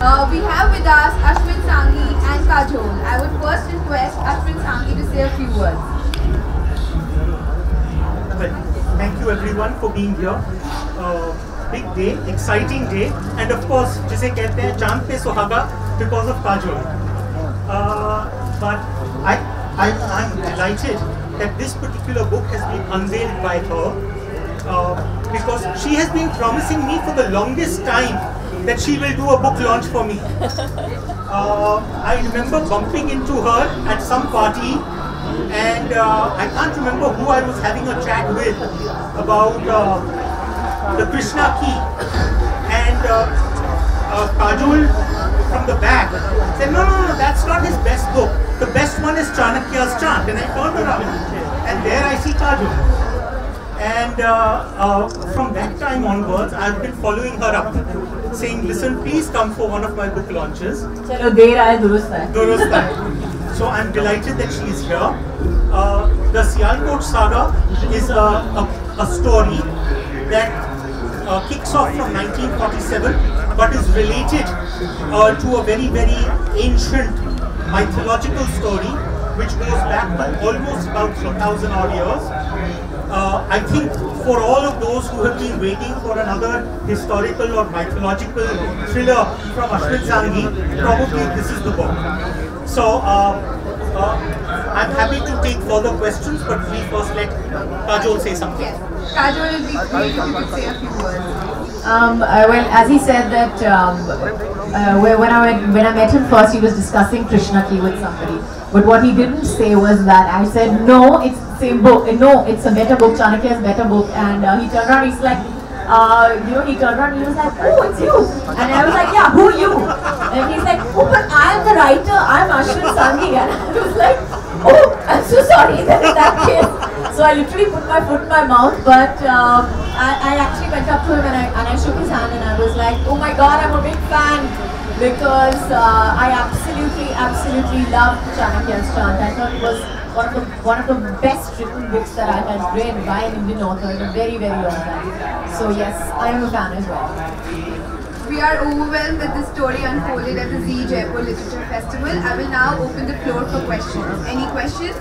Uh, we have with us Ashwin Sanghi and Kajol. I would first request Ashwin Sanghi to say a few words. Well, thank you everyone for being here. Uh, big day, exciting day, and of course, जिसे कहते हैं चांद पे सुहागा because of Kajol. Uh, but I, I, I'm delighted that this particular book has been unveiled by her uh, because she has been promising me for the longest time that she will do a book launch for me. Uh, I remember bumping into her at some party and uh, I can't remember who I was having a chat with about uh, the Krishna key. And uh, uh, Kajol from the back said no no no that's not his best book. The best one is Chanakya's chant. And I turned around and there I see Kajol and uh, uh, from that time onwards, I've been following her up, saying, listen, please come for one of my book launches. Chalo, der hai, durust hai. So I'm delighted that she is here. Uh, the Sialkot saga is a, a, a story that uh, kicks off from 1947 but is related uh, to a very, very ancient mythological story which goes back by almost about 4,000 odd years uh, I think for all of those who have been waiting for another historical or mythological thriller from Ashwin Sanghi, probably this is the book. So uh, uh, I'm happy to take further questions, but we first let Kajol say something. Yes. Kajol, if you could say a few words. Um, uh, well, as he said that um, uh, when I went, when I met him first, he was discussing Krishna Key with somebody. But what he didn't say was that I said no, it's the same book. No, it's a better book. Chanakya is a better book. And uh, he turned around. He's like, uh, you know, he turned around. He was like, oh, it's you. And I was like, yeah, who you? And he's like, oh, but I'm the writer. I'm Ashwin Sanghi. And I was like, oh, I'm so sorry. Then in that case. So I literally put my foot in my mouth, but um, I, I actually went up to him and I, and I shook his hand and I was like, oh my god, I'm a big fan because uh, I absolutely, absolutely loved Chanakya's chant. I thought it was one of the one of the best written books that I had read by an Indian author in a very, very long time. So yes, I am a fan as well. We are overwhelmed that this story unfolded at the ZEE Jaipur Literature Festival. I will now open the floor for questions. Any questions?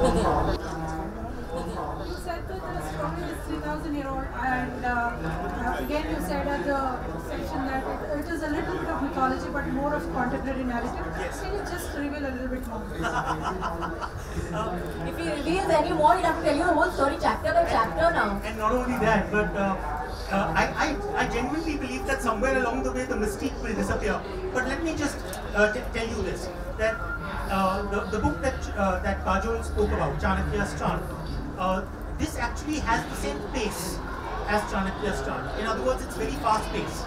You said that the story is 3000 year old, and uh, again you said at the section that it, it is a little bit of mythology but more of contemporary narrative. Can you just reveal a little bit more? If he reveals any more, he'll have to tell you the whole story chapter by chapter now. And not only that, but uh, uh, I, I, I genuinely believe that somewhere along the way the mystique will disappear. But let me just uh, t- tell you this: that uh, the, the book that uh, that Kajol spoke about, Chanakya's chant, uh, this actually has the same pace as Chanakya's chant. In other words, it's very fast paced.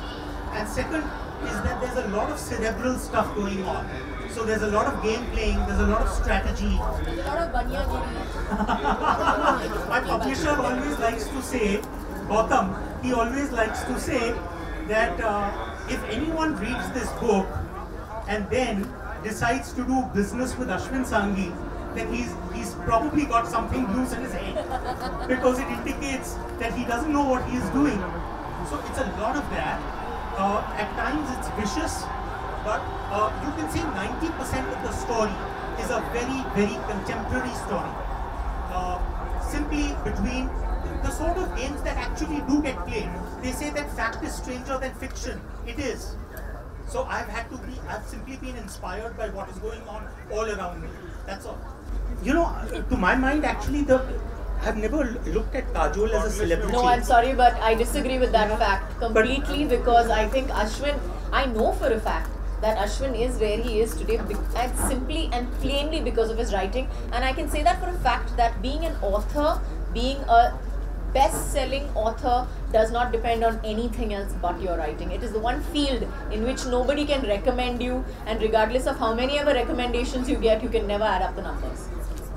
And second is that there's a lot of cerebral stuff going on. So there's a lot of game playing, there's a lot of strategy, There's a lot of my publisher always likes to say, Gautam, he always likes to say that uh, if anyone reads this book and then decides to do business with Ashwin Sanghi, then he's he's probably got something loose in his head because it indicates that he doesn't know what he is doing. So it's a lot of that. Uh, at times it's vicious, but uh, you can say 90% of the story is a very, very contemporary story simply between the sort of games that actually do get played. They say that fact is stranger than fiction. It is. So I've had to be, I've simply been inspired by what is going on all around me. That's all. You know, to my mind, actually, the I've never looked at Kajol as a celebrity. No, I'm sorry, but I disagree with that fact completely because I think Ashwin, I know for a fact that Ashwin is where he is today and simply and plainly because of his writing. And I can say that for a fact that being an author, being a best selling author does not depend on anything else but your writing. It is the one field in which nobody can recommend you, and regardless of how many ever recommendations you get, you can never add up the numbers.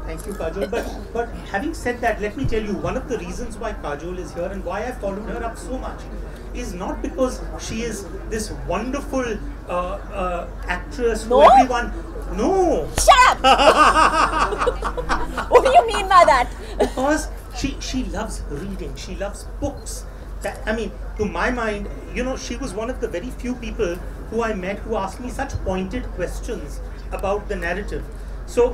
Thank you, Kajol. But but having said that, let me tell you one of the reasons why Kajol is here and why I followed her up so much is not because she is this wonderful uh, uh, actress who No? everyone. No, Shut up! what do you mean by that? because she she loves reading. She loves books. that, I mean, to my mind, you know, she was one of the very few people who I met who asked me such pointed questions about the narrative. So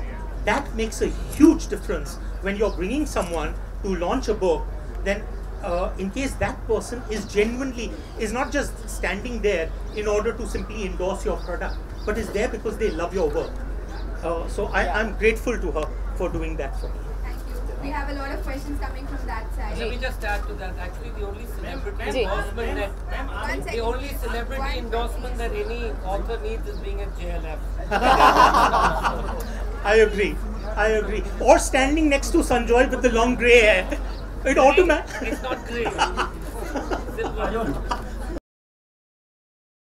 that makes a huge difference when you're bringing someone to launch a book. Then, uh, in case that person is genuinely is not just standing there in order to simply endorse your product, but is there because they love your work. Uh, so I, I'm grateful to her for doing that for me. Thank you. We have a lot of questions coming from that side. Let me just add to that. Actually, the only celebrity Ji. endorsement that One the only celebrity endorsement that any author needs is being at JLF. I agree. I agree. Or standing next to Sanjoy with the long grey hair. It automatically. It's not grey. Silver.